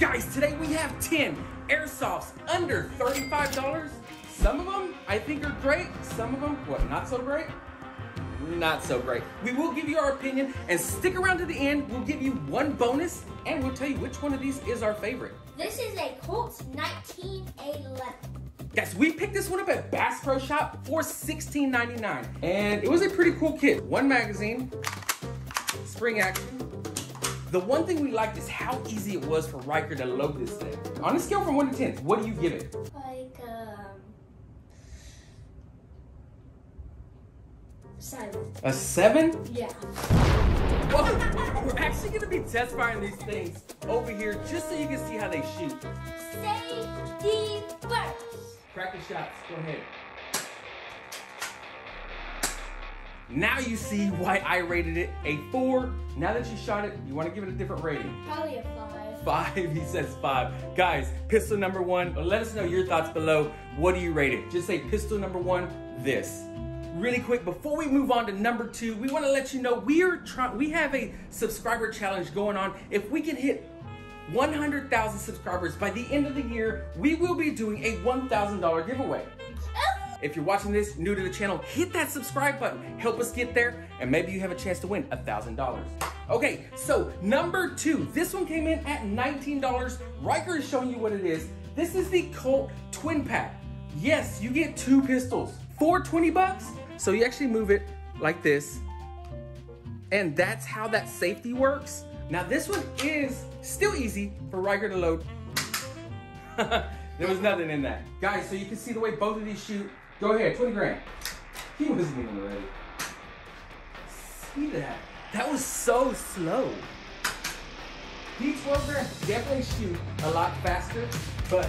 Guys, today we have 10 airsofts under $35. Some of them I think are great. Some of them, what, not so great? Not so great. We will give you our opinion and stick around to the end. We'll give you one bonus and we'll tell you which one of these is our favorite. This is a Colt 1911. Guys, we picked this one up at Bass Pro Shop for $16.99. And it was a pretty cool kit. One magazine, spring action. The one thing we liked is how easy it was for Ryker to load this thing. On a scale from 1 to 10, what do you give it? Like, um. Seven. A 7? Yeah. Well, we're actually gonna be test firing these things over here just so you can see how they shoot. Safety first. Practice shots, go ahead. Now you see why I rated it a four. Now that you shot it, you wanna give it a different rating. Probably a five. Five, he says five. Guys, pistol number one, let us know your thoughts below. What do you rate it? Just say pistol number one, this. Really quick, before we move on to number two, we want to let you know we are trying. We have a subscriber challenge going on. If we can hit 100,000 subscribers by the end of the year, we will be doing a $1,000 giveaway. If you're watching this new to the channel, hit that subscribe button. Help us get there, and maybe you have a chance to win $1,000. Okay, so number two. This one came in at $19. Ryker is showing you what it is. This is the Colt Twin Pack. Yes, you get two pistols for 20 bucks. So you actually move it like this, and that's how that safety works. Now this one is still easy for Ryker to load. there was nothing in that. Guys, so you can see the way both of these shoot. Go ahead, 20 grand. He wasn't even ready. See that? That was so slow. These 12 grams definitely shoot a lot faster, but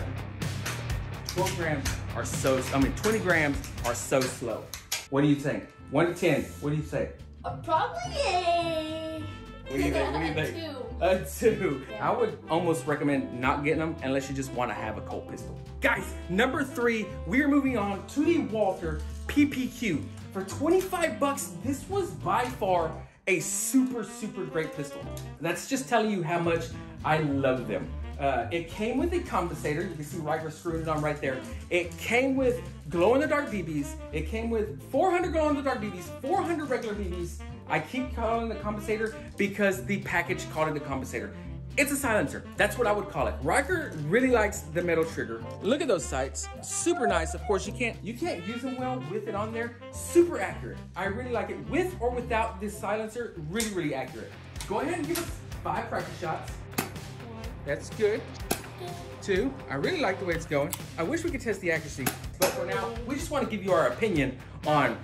12 grams are so, I mean, 20 grams are so slow. What do you think? 1 to 10, what do you say? Uh, probably a. What do you think? What do you think? two. A two. I would almost recommend not getting them unless you just want to have a Colt pistol. Guys, number three, we are moving on to the Walther PPQ. For 25 bucks, this was by far a super, super great pistol. That's just telling you how much I love them. Uh, it came with a compensator. You can see Ryker screwing it on right there. It came with glow-in-the-dark BBs. It came with 400 glow-in-the-dark BBs, 400 regular BBs. I keep calling it a compensator because the package called it a compensator. It's a silencer. That's what I would call it. Ryker really likes the metal trigger. Look at those sights. Super nice. Of course, you can't you can't use them well with it on there. Super accurate. I really like it with or without this silencer. Really, really accurate. Go ahead and give us five practice shots. One. That's good. Two. I really like the way it's going. I wish we could test the accuracy, but for now, we just want to give you our opinion on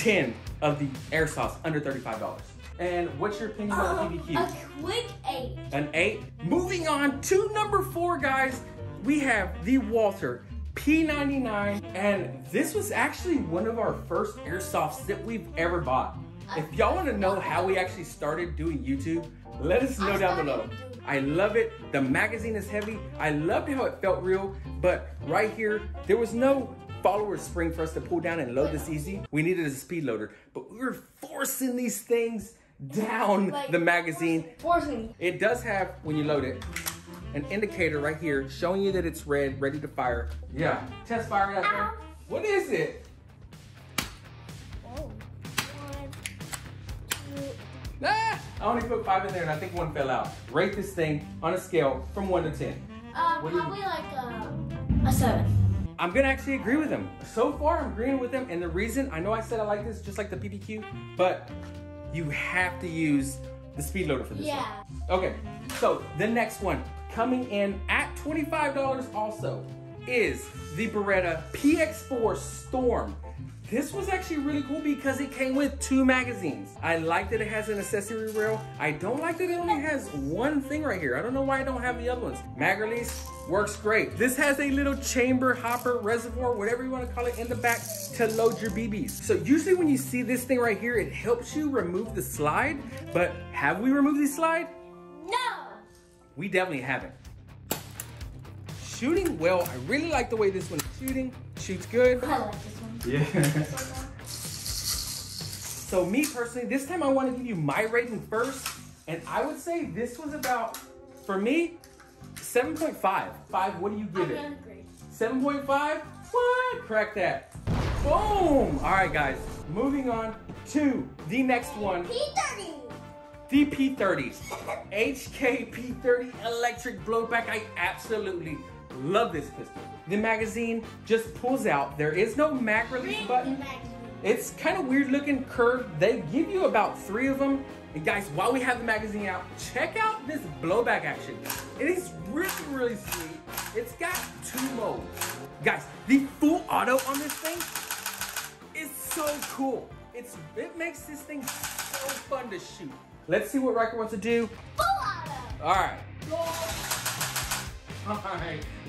10 of the airsofts under $35. And what's your opinion on Um, the PPQ? a quick eight. An eight. Moving on to number four, guys. We have the Walther P99, and this was actually one of our first airsofts that we've ever bought. If y'all want to know how we actually started doing YouTube, let us know down below. I love it. The magazine is heavy. I loved how it felt real, but right here, there was no follower spring for us to pull down and load this easy. We needed a speed loader, but we were forcing these things down Like, the magazine. Forcing. It does have, when you load it, an indicator right here showing you that it's red, ready to fire. Yeah, test fire out there. What is it? Oh. One, two. Ah, I only put five in there and I think one fell out. Rate this thing on a scale from one to 10. Um, What do you- probably like a, a seven. I'm gonna actually agree with him. So far, I'm agreeing with him. And the reason, I know I said I like this just like the PPQ, but you have to use the speed loader for this one. Yeah. Okay, so the next one coming in at $25 also is the Beretta PX4 Storm. This was actually really cool because it came with two magazines. I like that it has an accessory rail. I don't like that it only has one thing right here. I don't know why I don't have the other ones. Mag release works great. This has a little chamber, hopper, reservoir, whatever you want to call it in the back to load your BBs. So usually when you see this thing right here, it helps you remove the slide, but have we removed the slide? No. We definitely haven't. Shooting well, I really like the way this one is shooting. Shoots good. I like this one. Yeah. So me personally, this time I want to give you my rating first, and I would say this was about, for me, 7.5. Five, what do you I'm give it? 7.5? What? Crack that. Boom! All right, guys, moving on to the next one. P30. The P30. HK P30 electric blowback. I absolutely love this pistol. The magazine just pulls out. There is no mag release button. It's kind of weird looking curved. They give you about three of them. And guys, while we have the magazine out, check out this blowback action. It is really, really sweet. It's got two modes. Guys, the full auto on this thing is so cool. It's It makes this thing so fun to shoot. Let's see what Ryker wants to do. Full auto. All right.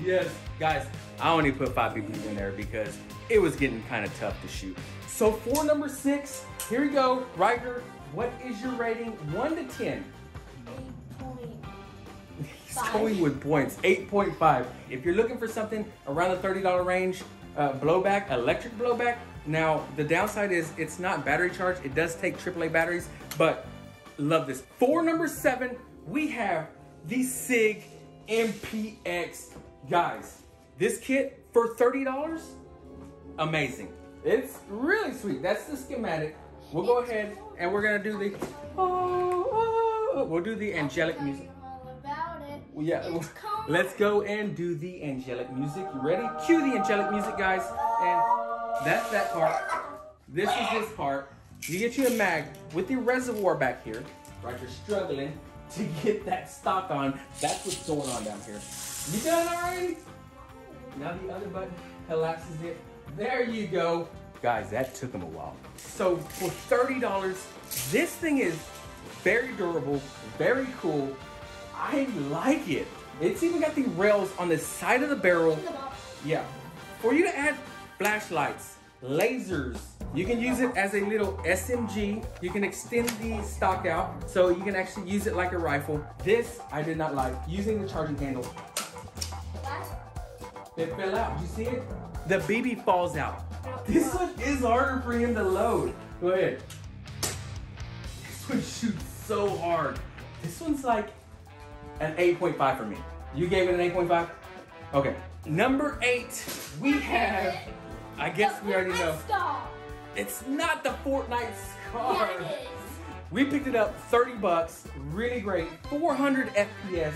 Yes, guys, I only put five BBs in there because it was getting kind of tough to shoot. So for number six, here we go. Ryker, what is your rating? One to 10. Eight point. He's going with points, 8.5. If you're looking for something around the $30 range, uh, blowback, electric blowback, now the downside is it's not battery charged. It does take AAA batteries, but love this. For number seven, we have the SIG MPX. Guys, this kit for $30, amazing. It's really sweet. That's the schematic. We'll go ahead and we're gonna do the, oh, oh, we'll do the angelic music. all about it. Well, yeah, let's go and do the angelic music. You ready? Cue the angelic music, guys. And that's that part. This is this part. You get you a mag with your reservoir back here. Right, you're struggling to get that stock on. That's what's going on down here. You done already? Now the other button collapses it. There you go. Guys, that took them a while. So for $30, this thing is very durable, very cool. I like it. It's even got the rails on the side of the barrel. In the box. Yeah. For you to add flashlights, lasers, you can use it as a little SMG. You can extend the stock out so you can actually use it like a rifle. This I did not like. Using the charging handle, it fell out. Did you see it? The BB falls out. This one is harder for him to load. Go ahead. This one shoots so hard. This one's like an 8.5 for me. You gave it an 8.5? Okay. Number eight, we have, I guess The we already know. Fortnite Star. It's not the Fortnite Scar. Yeah, it is. We picked it up 30 bucks, really great, 400 FPS.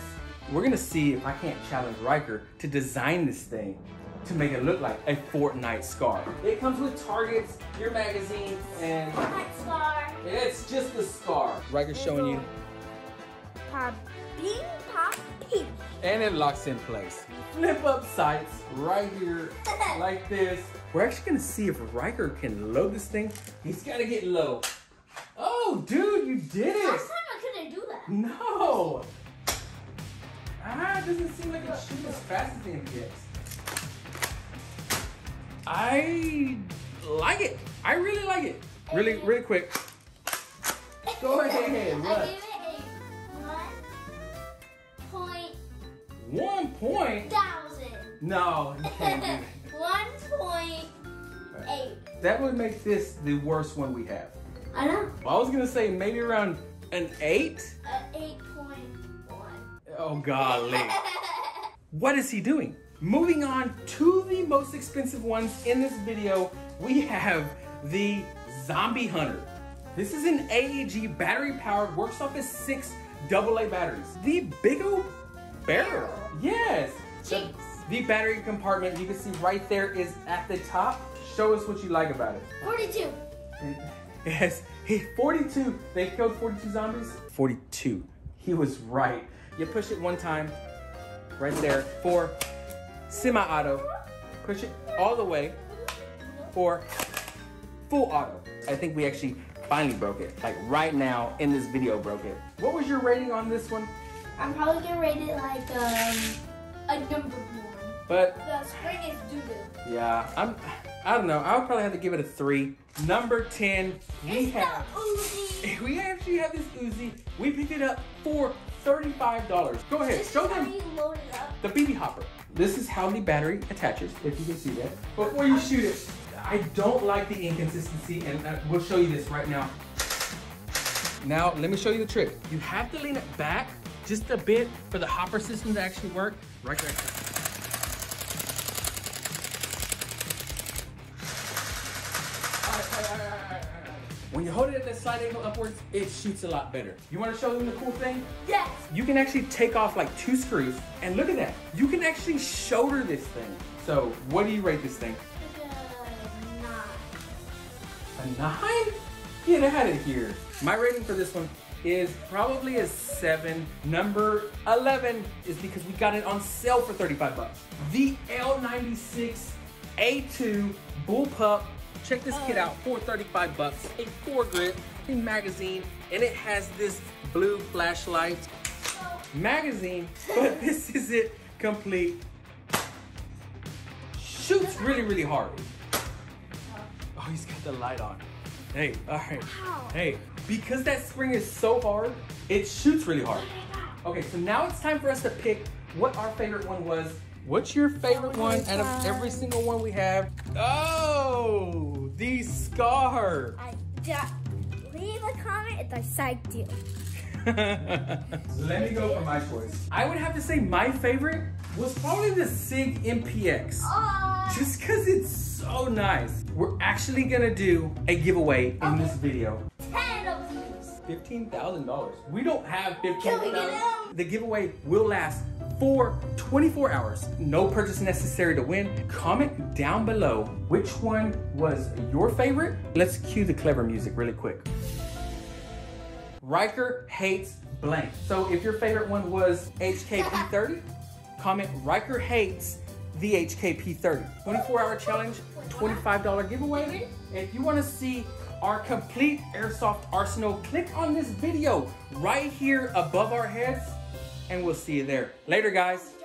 We're gonna see if I can't challenge Ryker to design this thing to make it look like a Fortnite Scar. It comes with targets, your magazine, and Fortnite Star. it's just the scar. Ryker's showing you, Pop. Bean pop peep. and it locks in place. Flip up sights right here, like this. We're actually gonna see if Ryker can load this thing. He's gotta get low. Oh, dude, you did it! Last time I couldn't do that. No! Ah, it doesn't seem like it shoots as fast as the MPX. I like it. I really like it. Really, really quick. Go ahead, I what? gave it a one point One point? thousand. No, you can't do that. One point eight. That would make this the worst one we have. I know. I was gonna say maybe around an eight. Uh, eight point one. Oh golly. What is he doing? Moving on to the most expensive ones in this video, we have the Zombie Hunter. This is an AEG battery powered, works off of six AA batteries. The big old barrel. Yes. Jinx. The battery compartment you can see right there is at the top. Show us what you like about it. Forty-two. Yes, he 42. They killed 42 zombies. 42. He was right. You push it one time, right there, for semi-auto. Push it all the way for full auto. I think we actually finally broke it. Like right now in this video broke it. What was your rating on this one? I'm probably gonna rate it like um a number one. But The spring is doo doo. yeah, I'm. I don't know. I would probably have to give it a three. Number 10, we It's have. Uzi. We actually have this Uzi. We picked it up for $35. Go ahead, This show them you load it up. the BB hopper. This is how the battery attaches, if you can see that. Before you shoot it, I don't like the inconsistency, and uh, we'll show you this right now. Now, let me show you the trick. You have to lean it back just a bit for the hopper system to actually work. Right, right, hold it at that slight angle upwards, it shoots a lot better. You wanna show them the cool thing? Yes. You can actually take off like two screws, and look at that. You can actually shoulder this thing. So, what do you rate this thing? Like a nine. A nine? Get out of here. My rating for this one is probably a seven. Number 11 is because we got it on sale for 35 bucks. The L96 A2 Bullpup. Check this kit out for 35 bucks. A foregrip, a magazine, and it has this blue flashlight magazine, but this is it complete. Shoots really, really hard. Oh, he's got the light on. Hey, all right. Hey, because that spring is so hard, it shoots really hard. Oh okay, so now it's time for us to pick what our favorite one was. What's your favorite one out of every single one we have? Oh, the scar. I just leave a comment if I psyched you. Let me go for my choice. I would have to say my favorite was probably the SIG MPX. Oh. Just because it's so nice. We're actually gonna do a giveaway in this video. Ten of these. $15,000. We don't have Can we get $15,000. The giveaway will last for 24 hours. No purchase necessary to win. Comment down below which one was your favorite. Let's cue the clever music really quick. Ryker hates blank. So if your favorite one was HKP30, comment Ryker hates the HKP30. 24 hour challenge, $25 giveaway. If you want to see our complete airsoft arsenal, click on this video right here above our heads and we'll see you there. Later, guys.